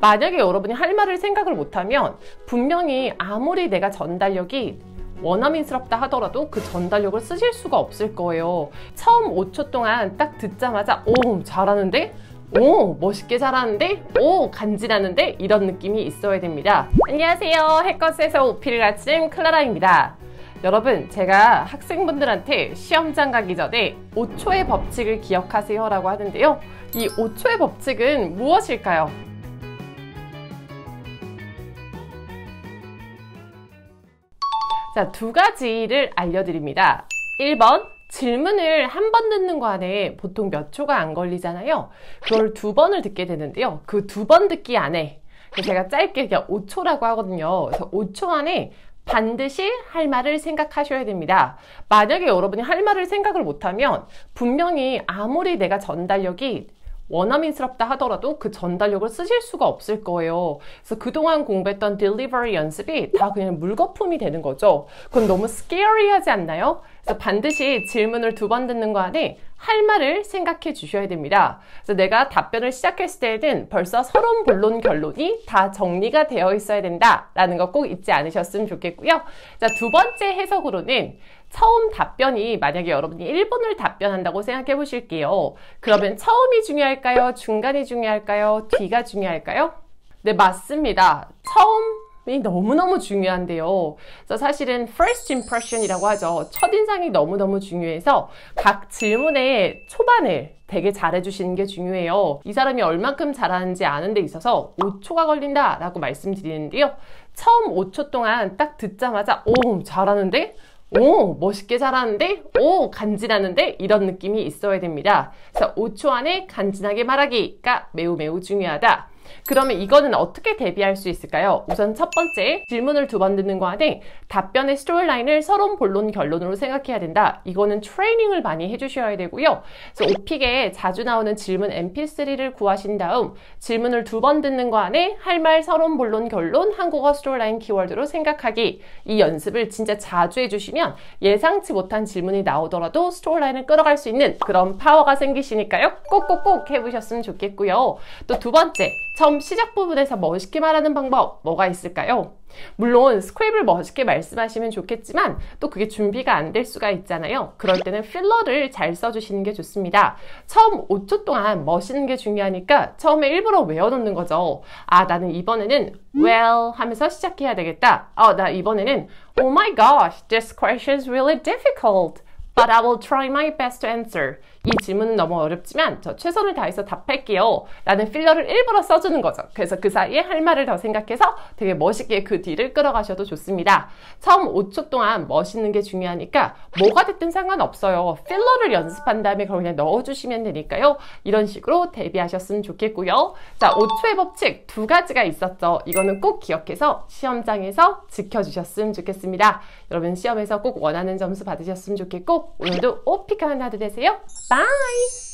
만약에 여러분이 할 말을 생각을 못하면 분명히 아무리 내가 전달력이 원어민스럽다 하더라도 그 전달력을 쓰실 수가 없을 거예요. 처음 5초 동안 딱 듣자마자 오 잘하는데? 오 멋있게 잘하는데? 오 간지나는데? 이런 느낌이 있어야 됩니다. 안녕하세요. 해커스에서 오피를 가르치는 클라라입니다. 여러분 제가 학생분들한테 시험장 가기 전에 5초의 법칙을 기억하세요 라고 하는데요. 이 5초의 법칙은 무엇일까요? 자, 두 가지를 알려드립니다. 1번, 질문을 한 번 듣는 거 안에 보통 몇 초가 안 걸리잖아요. 그걸 두 번을 듣게 되는데요. 그 두 번 듣기 안에 제가 짧게 그냥 5초라고 하거든요. 그래서 5초 안에 반드시 할 말을 생각하셔야 됩니다. 만약에 여러분이 할 말을 생각을 못하면 분명히 아무리 내가 전달력이 원어민스럽다 하더라도 그 전달력을 쓰실 수가 없을 거예요. 그래서 그동안 공부했던 딜리버리 연습이 다 그냥 물거품이 되는 거죠. 그건 너무 스케어리하지 않나요? 그래서 반드시 질문을 두 번 듣는 거 안에 할 말을 생각해 주셔야 됩니다. 그래서 내가 답변을 시작했을 때는 벌써 서론, 본론, 결론이 다 정리가 되어 있어야 된다라는 거 꼭 잊지 않으셨으면 좋겠고요. 자, 두 번째 해석으로는 처음 답변이 만약에 여러분이 1번을 답변한다고 생각해 보실게요. 그러면 처음이 중요할까요? 중간이 중요할까요? 뒤가 중요할까요? 네, 맞습니다. 처음 이 너무너무 중요한데요. 그래서 사실은 first impression이라고 하죠. 첫인상이 너무너무 중요해서 각 질문의 초반을 되게 잘해주시는 게 중요해요. 이 사람이 얼만큼 잘하는지 아는 데 있어서 5초가 걸린다 라고 말씀드리는데요. 처음 5초 동안 딱 듣자마자 오 잘하는데? 오 멋있게 잘하는데? 오 간지나는데? 이런 느낌이 있어야 됩니다. 그래서 5초 안에 간지나게 말하기가 매우 매우 중요하다. 그러면 이거는 어떻게 대비할 수 있을까요? 우선 첫 번째, 질문을 두 번 듣는 거 안에 답변의 스토리라인을 서론, 본론, 결론으로 생각해야 된다. 이거는 트레이닝을 많이 해주셔야 되고요. 그래서 오픽에 자주 나오는 질문 mp3를 구하신 다음 질문을 두 번 듣는 거 안에 할 말, 서론, 본론, 결론, 한국어 스토리라인 키워드로 생각하기 이 연습을 진짜 자주 해주시면 예상치 못한 질문이 나오더라도 storyline을 끌어갈 수 있는 그런 파워가 생기시니까요. 꼭꼭꼭 해보셨으면 좋겠고요. 또 두 번째, 처음 시작 부분에서 멋있게 말하는 방법 뭐가 있을까요? 물론 script을 멋있게 말씀하시면 좋겠지만 또 그게 준비가 안 될 수가 있잖아요. 그럴 때는 filler를 잘 써주시는 게 좋습니다. 처음 5초 동안 멋있는 게 중요하니까 처음에 일부러 외워놓는 거죠. 아 나는 이번에는 well 하면서 시작해야 되겠다. 아나 이번에는 oh my gosh this question is really difficult. But I will try my best to answer. 이 질문은 너무 어렵지만 저 최선을 다해서 답할게요. 라는 필러를 일부러 써주는 거죠. 그래서 그 사이에 할 말을 더 생각해서 되게 멋있게 그 뒤를 끌어가셔도 좋습니다. 처음 5초 동안 멋있는 게 중요하니까 뭐가 됐든 상관없어요. 필러를 연습한 다음에 그걸 그냥 넣어주시면 되니까요. 이런 식으로 대비하셨으면 좋겠고요. 자, 5초의 법칙 두 가지가 있었죠. 이거는 꼭 기억해서 시험장에서 지켜주셨으면 좋겠습니다. 여러분 시험에서 꼭 원하는 점수 받으셨으면 좋겠고 오늘도 오픽한 하루 되세요. Bye!